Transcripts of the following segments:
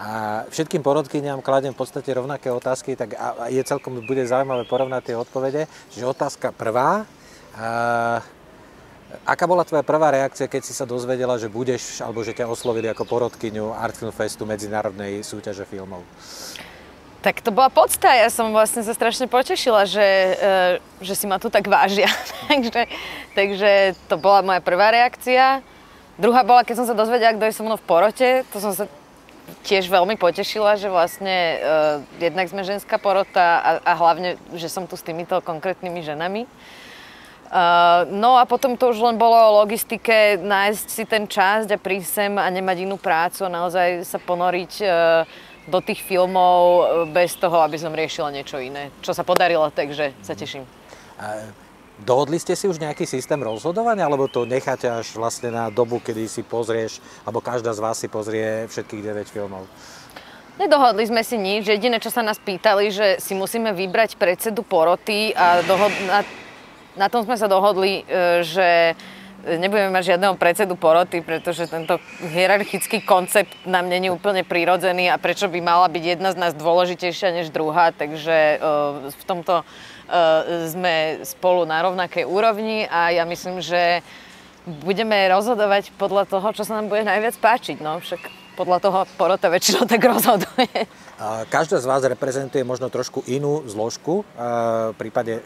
A všetkým porodkyniam kladem v podstate rovnaké otázky, tak je celkom bude zaujímavé porovnať tie odpovede. Čiže otázka prvá. A, aká bola tvoja prvá reakcia, keď si sa dozvedela, že budeš, alebo že ťa oslovili ako porodkyňu Artfilm Festu medzinárodnej súťaže filmov? Tak to bola podsta. Ja som vlastne sa strašne potešila, že, e, že si ma tu tak vážia. takže, takže to bola moja prvá reakcia. Druhá bola, keď som sa dozvedela, kto je so mnou v porote. To som sa tiež veľmi potešila, že vlastne uh, jednak sme ženská porota a, a hlavne, že som tu s týmito konkrétnymi ženami. Uh, no a potom to už len bolo o logistike, nájsť si ten čas a prísť sem a nemať inú prácu a naozaj sa ponoriť uh, do tých filmov bez toho, aby som riešila niečo iné. Čo sa podarilo, takže sa teším. Dohodli ste si už nejaký systém rozhodovania, alebo to necháte až vlastne na dobu, kedy si pozrieš, alebo každá z vás si pozrie všetkých 9 filmov? Nedohodli sme si nič. Jediné, čo sa nás pýtali, že si musíme vybrať predsedu poroty a dohod- na, na tom sme sa dohodli, e, že nebudeme mať žiadneho predsedu poroty, pretože tento hierarchický koncept nám není úplne prirodzený a prečo by mala byť jedna z nás dôležitejšia než druhá, takže e, v tomto Eh, sme spolu na rovnakej úrovni a ja myslím, že budeme rozhodovať podľa toho, čo sa nám bude najviac páčiť. No, však podľa toho porota väčšinou tak rozhoduje. Každá z vás reprezentuje možno trošku inú zložku eh, v prípade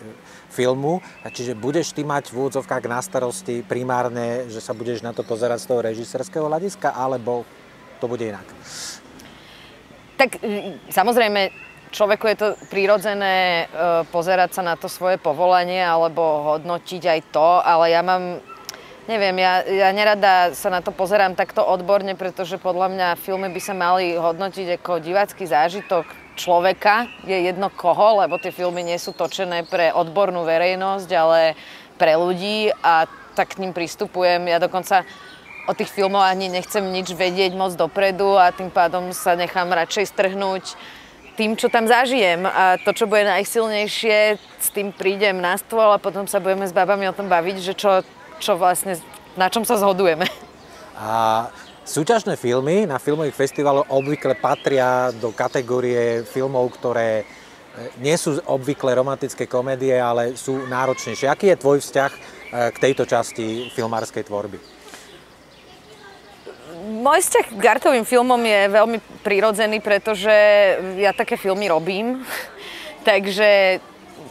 filmu, čiže budeš ty mať v úvodzovkách na starosti primárne, že sa budeš na to pozerať z toho režisérskeho hľadiska, alebo to bude inak? Tak samozrejme, človeku je to prirodzené uh, pozerať sa na to svoje povolanie alebo hodnotiť aj to, ale ja mám, neviem, ja, ja nerada sa na to pozerám takto odborne, pretože podľa mňa filmy by sa mali hodnotiť ako divácky zážitok človeka, je jedno koho, lebo tie filmy nie sú točené pre odbornú verejnosť, ale pre ľudí a tak k ním pristupujem. Ja dokonca o tých filmoch ani nechcem nič vedieť moc dopredu a tým pádom sa nechám radšej strhnúť tým, čo tam zažijem a to, čo bude najsilnejšie, s tým prídem na stôl a potom sa budeme s babami o tom baviť, že čo, čo vlastne, na čom sa zhodujeme. A súťažné filmy na filmových festivaloch obvykle patria do kategórie filmov, ktoré e, nie sú obvykle romantické komédie, ale sú náročnejšie. Aký je tvoj vzťah e, k tejto časti filmárskej tvorby? Môj vzťah k artovým filmom je veľmi prirodzený, pretože ja také filmy robím. Takže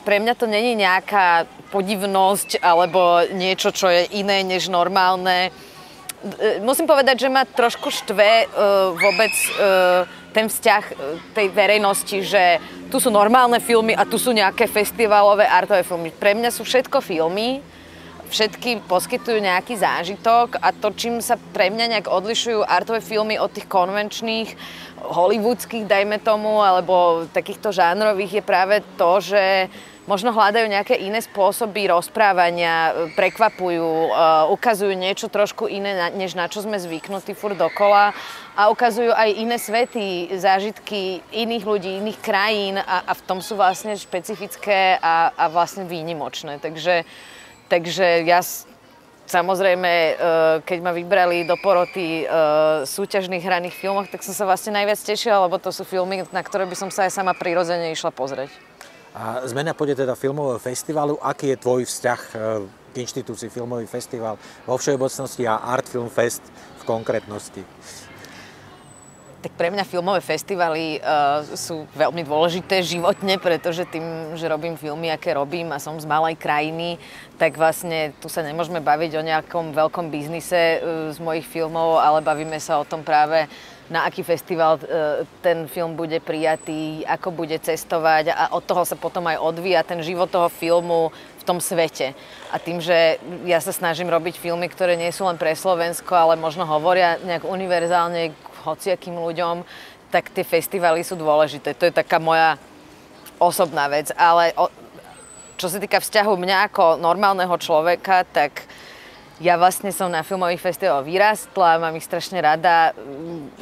pre mňa to není nejaká podivnosť alebo niečo, čo je iné než normálne. E, musím povedať, že ma trošku štve uh, vôbec uh, ten vzťah tej verejnosti, že tu sú normálne filmy a tu sú nejaké festivalové artové filmy. Pre mňa sú všetko filmy, všetky poskytujú nejaký zážitok a to, čím sa pre mňa nejak odlišujú artové filmy od tých konvenčných, hollywoodských, dajme tomu, alebo takýchto žánrových, je práve to, že možno hľadajú nejaké iné spôsoby rozprávania, prekvapujú, uh, ukazujú niečo trošku iné, než na čo sme zvyknutí furt dokola a ukazujú aj iné svety, zážitky iných ľudí, iných krajín a, a v tom sú vlastne špecifické a, a vlastne výnimočné. Takže Takže ja samozrejme, e, keď ma vybrali do poroty e, súťažných hraných filmoch, tak som sa vlastne najviac tešila, lebo to sú filmy, na ktoré by som sa aj sama prirodzene išla pozrieť. A sme na pôde teda filmového festivalu. Aký je tvoj vzťah e, k inštitúcii Filmový festival vo všeobecnosti a Art Film Fest v konkrétnosti? Tak pre mňa filmové festivaly uh, sú veľmi dôležité životne, pretože tým, že robím filmy, aké robím a som z malej krajiny, tak vlastne tu sa nemôžeme baviť o nejakom veľkom biznise uh, z mojich filmov, ale bavíme sa o tom práve, na aký festival uh, ten film bude prijatý, ako bude cestovať a od toho sa potom aj odvíja ten život toho filmu v tom svete. A tým, že ja sa snažím robiť filmy, ktoré nie sú len pre Slovensko, ale možno hovoria nejak univerzálne hociakým ľuďom, tak tie festivaly sú dôležité. To je taká moja osobná vec. Ale o, čo sa týka vzťahu mňa ako normálneho človeka, tak ja vlastne som na filmových festivaloch vyrastla, mám ich strašne rada.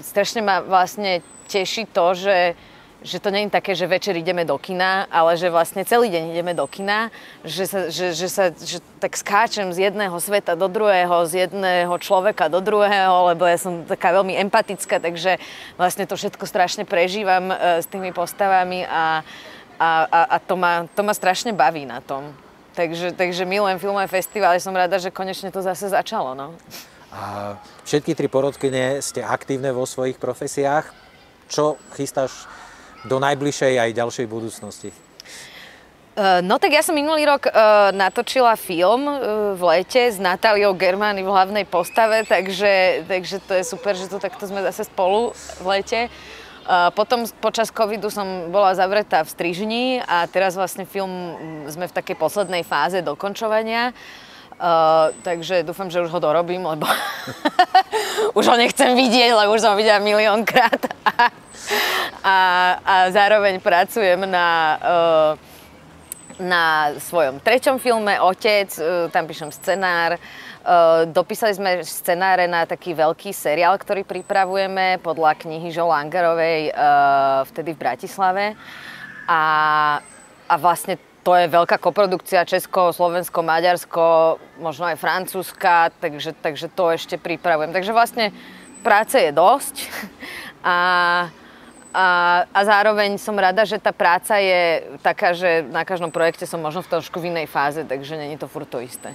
Strašne ma vlastne teší to, že že to nie je také, že večer ideme do kina, ale že vlastne celý deň ideme do kina, že, sa, že, že, sa, že tak skáčem z jedného sveta do druhého, z jedného človeka do druhého, lebo ja som taká veľmi empatická, takže vlastne to všetko strašne prežívam e, s tými postavami a, a, a, a to, ma, to ma strašne baví na tom. Takže, takže milujem filmové festivály, som rada, že konečne to zase začalo. No. A všetky tri porodkyne ste aktívne vo svojich profesiách. Čo chystáš do najbližšej aj ďalšej budúcnosti? Uh, no tak ja som minulý rok uh, natočila film uh, v lete s Natáliou Germány v hlavnej postave, takže, takže to je super, že tu takto sme zase spolu v lete. Potom počas covidu som bola zavretá v strižni a teraz vlastne film sme v takej poslednej fáze dokončovania. Uh, takže dúfam, že už ho dorobím, lebo už ho nechcem vidieť, lebo už som ho videla miliónkrát. a zároveň pracujem na, uh, na svojom treťom filme Otec, uh, tam píšem scenár. Uh, dopísali sme scenáre na taký veľký seriál, ktorý pripravujeme podľa knihy Jo Langerovej vtedy v Bratislave. A, a vlastne to je veľká koprodukcia Česko, Slovensko, Maďarsko, možno aj Francúzska, takže, takže to ešte pripravujem. Takže vlastne práce je dosť a, a, a zároveň som rada, že tá práca je taká, že na každom projekte som možno v trošku v inej fáze, takže není to furt to isté.